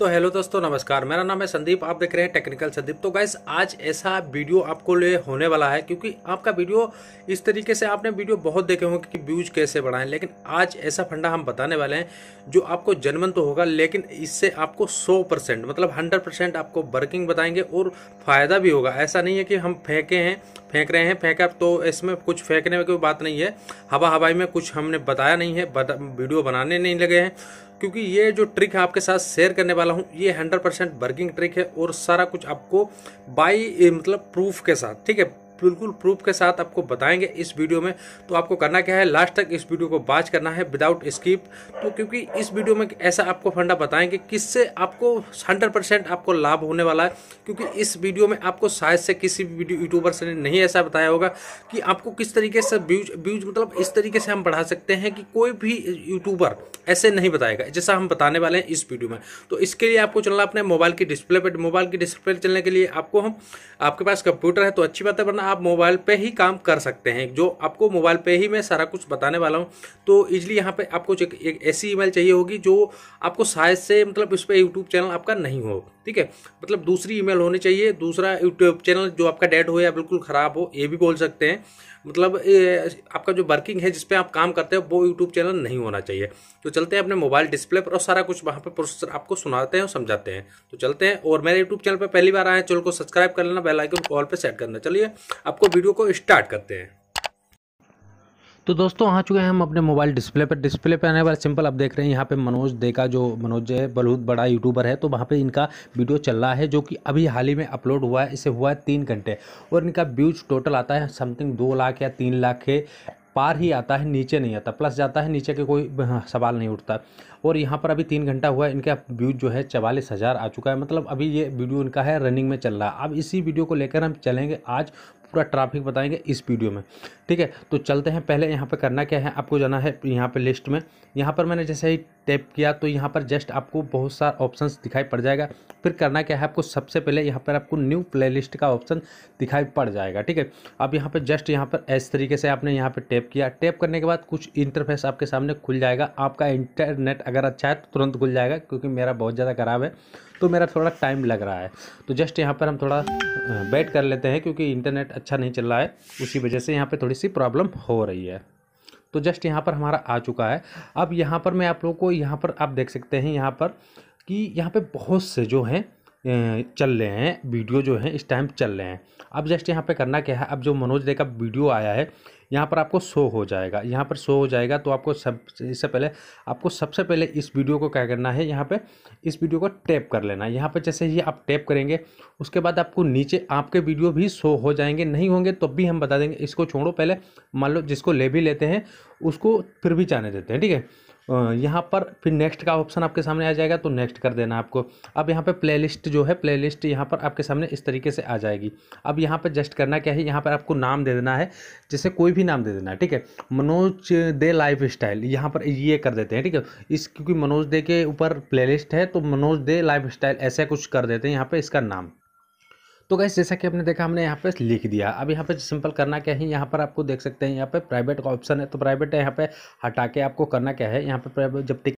तो हेलो दोस्तों, नमस्कार। मेरा नाम है संदीप, आप देख रहे हैं टेक्निकल संदीप। तो गाइस आज ऐसा वीडियो आपको लिए होने वाला है, क्योंकि आपका वीडियो, इस तरीके से आपने वीडियो बहुत देखे होंगे कि व्यूज़ कैसे बढ़ाएँ, लेकिन आज ऐसा फंडा हम बताने वाले हैं, जो आपको जन्मन तो होगा, लेकिन इससे आपको सौ परसेंट मतलब हंड्रेड परसेंट आपको वर्किंग बताएँगे और फ़ायदा भी होगा। ऐसा नहीं है कि हम फेंके हैं, फेंक रहे हैं, फेंका तो इसमें कुछ फेंकने में कोई बात नहीं है। हवा हवाई में कुछ हमने बताया नहीं है वीडियो बनाने नहीं लगे हैं। क्योंकि ये जो ट्रिक आपके साथ शेयर करने वाला हूँ, ये हंड्रेड परसेंट वर्किंग ट्रिक है और सारा कुछ आपको बाई मतलब प्रूफ के साथ, ठीक है? बिल्कुल प्रूफ के साथ आपको बताएँगे इस वीडियो में। तो आपको करना क्या है, लास्ट तक इस वीडियो को बाच करना है विदाउट स्किप तो क्योंकि इस वीडियो में ऐसा आपको फंडा बताएँगे किससे आपको हंड्रेड आपको लाभ होने वाला है, क्योंकि इस वीडियो में आपको शायद से किसी भी वीडियो यूट्यूबर से नहीं ऐसा बताया होगा कि आपको किस तरीके से व्यूज़ व्यूज़ मतलब इस तरीके से हम बढ़ा सकते हैं कि कोई भी यूट्यूबर ऐसे नहीं बताएगा, जैसा हम बताने वाले हैं इस वीडियो में। तो इसके लिए आपको चलना अपने मोबाइल की डिस्प्ले पर मोबाइल की डिस्प्ले चलने के लिए आपको हम, आपके पास कंप्यूटर है तो अच्छी बात है, वरना आप मोबाइल पे ही काम कर सकते हैं। जो आपको मोबाइल पे ही मैं सारा कुछ बताने वाला हूँ। तो इजली यहाँ पे आपको एक ऐसी ईमेल चाहिए होगी जो आपको शायद से मतलब इस पर यूट्यूब चैनल आपका नहीं हो, ठीक है? मतलब दूसरी ईमेल होनी चाहिए, दूसरा यूट्यूब चैनल जो आपका डेड हो या बिल्कुल ख़राब हो, ये भी बोल सकते हैं। मतलब आपका जो वर्किंग है जिसपे आप काम करते हैं, वो यूट्यूब चैनल नहीं होना चाहिए। तो चलते हैं अपने मोबाइल डिस्प्ले पर और सारा कुछ वहाँ पर प्रोसेसर आपको सुनाते हैं और समझाते हैं। तो चलते हैं और मेरे यूट्यूब चैनल पर पहली बार आए चैनल को सब्सक्राइब कर लेना बेल आइकन कॉल पर सेट करना। चलिए आपको वीडियो को स्टार्ट करते हैं। तो दोस्तों आ चुके हैं हम अपने मोबाइल डिस्प्ले पर। डिस्प्ले पर आने वाला सिंपल आप देख रहे हैं यहाँ पे मनोज दे का जो मनोज है बहुत बड़ा यूट्यूबर है तो वहाँ पे इनका वीडियो चल रहा है जो कि अभी हाल ही में अपलोड हुआ है इसे हुआ है तीन घंटे। और इनका व्यूज़ टोटल आता है समथिंग दो लाख या तीन लाख के पार ही आता है नीचे नहीं आता। प्लस जाता है नीचे के कोई हाँ, सवाल नहीं उठता। और यहाँ पर अभी तीन घंटा हुआ है इनका व्यूज़ जो है चवालीस हज़ार आ चुका है। मतलब अभी ये वीडियो इनका है रनिंग में चल रहा है। अब इसी वीडियो को लेकर हम चलेंगे आज पूरा ट्रैफ़िक बताएँगे इस वीडियो में। ठीक है? तो चलते हैं पहले यहाँ पर करना क्या है, आपको जाना है यहाँ पर लिस्ट में। यहाँ पर मैंने जैसे ही टैप किया तो यहाँ पर जस्ट आपको बहुत सारा ऑप्शंस दिखाई पड़ जाएगा। फिर करना क्या है, आपको सबसे पहले यहाँ पर आपको न्यू प्लेलिस्ट का ऑप्शन दिखाई पड़ जाएगा। ठीक है? अब यहाँ पर जस्ट यहाँ पर इस तरीके से आपने यहाँ पर टैप किया। टैप करने के बाद कुछ इंटरफेस आपके सामने खुल जाएगा। आपका इंटरनेट अगर अच्छा है तो तुरंत खुल जाएगा क्योंकि मेरा बहुत ज़्यादा ख़राब है तो मेरा थोड़ा टाइम लग रहा है। तो जस्ट यहाँ पर हम थोड़ा वेट कर लेते हैं क्योंकि इंटरनेट अच्छा नहीं चल रहा है, उसी वजह से यहाँ पर थोड़ी सी प्रॉब्लम हो रही है। तो जस्ट यहाँ पर हमारा आ चुका है। अब यहाँ पर मैं आप लोगों को यहाँ पर आप देख सकते हैं यहाँ पर कि यहाँ पे बहुत से जो हैं चल रहे हैं वीडियो जो हैं, इस टाइम चल रहे हैं। अब जस्ट यहाँ पे करना क्या है, अब जो मनोज डे का वीडियो आया है यहाँ पर आपको शो हो जाएगा। यहाँ पर शो हो जाएगा तो आपको सब, इससे पहले आपको सबसे पहले इस वीडियो को क्या करना है, यहाँ पे इस वीडियो को टैप कर लेना है। यहाँ पर जैसे ही आप टैप करेंगे, उसके बाद आपको नीचे आपके वीडियो भी शो हो जाएँगे, नहीं होंगे तो भी हम बता देंगे। इसको छोड़ो, पहले मान लो जिसको ले भी लेते हैं, उसको फिर भी जाने देते हैं, ठीक है? यहाँ पर फिर नेक्स्ट का ऑप्शन आपके सामने आ जाएगा तो नेक्स्ट कर देना आपको। अब यहाँ पे प्लेलिस्ट जो है प्लेलिस्ट यहाँ पर आपके सामने इस तरीके से आ जाएगी। अब यहाँ पर जस्ट करना क्या है, यहाँ पर आपको नाम दे देना है, जैसे कोई भी नाम दे देना है, ठीक है? मनोज दे लाइफ स्टाइल यहाँ पर ये कर देते हैं, ठीक है? इस, क्योंकि मनोज दे के ऊपर प्लेलिस्ट है तो मनोज दे लाइफ स्टाइल ऐसा कुछ कर देते हैं यहाँ पर इसका नाम। तो गैस जैसा कि आपने देखा, हमने यहाँ पे लिख दिया। अब यहाँ पे सिंपल करना क्या है? यहाँ पर आपको देख सकते हैं, यहाँ पे प्राइवेट का ऑप्शन है तो प्राइवेट यहाँ पे हटा के आपको करना क्या है? यहाँ पे जब